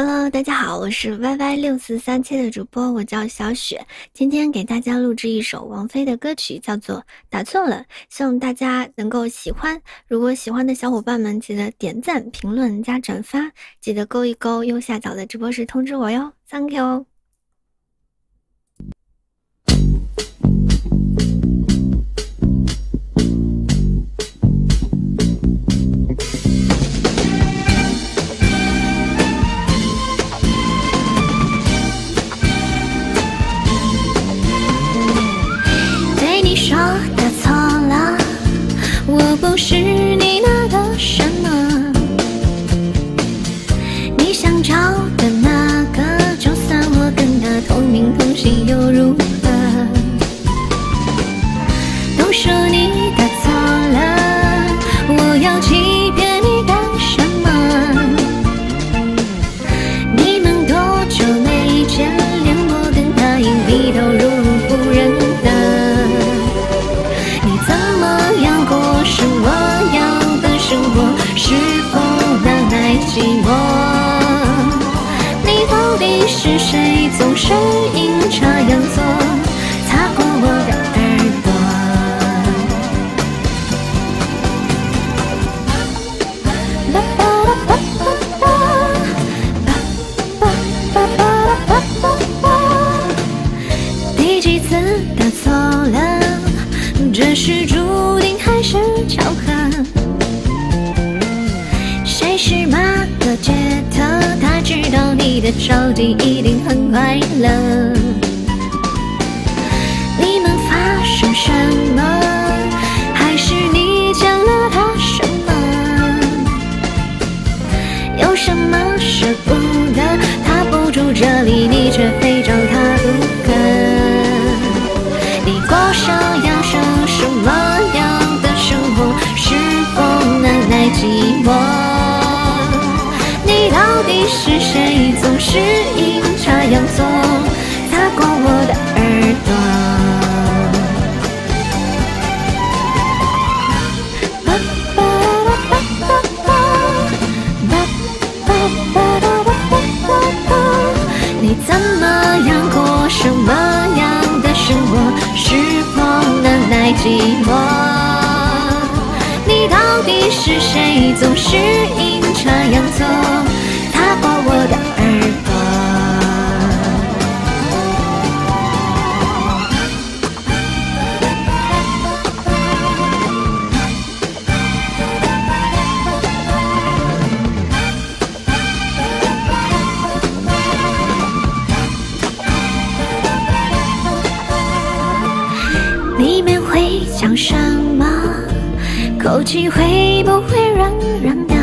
Hello，大家好，我是 YY 六四三七的主播，我叫小雪，今天给大家录制一首王菲的歌曲，叫做《打错了》，希望大家能够喜欢。如果喜欢的小伙伴们，记得点赞、评论加转发，记得勾一勾右下角的直播室通知我哟，Thank you。是谁？总是阴差阳错擦过我的耳朵。第几次打错了？这是注定还是巧合？谁是马，的着急一定很快乐。是谁总是阴差阳错，擦过我的耳朵？你怎么样过什么样的生活？是否难耐寂寞？你到底是谁总是？想什么？口气会不会软软的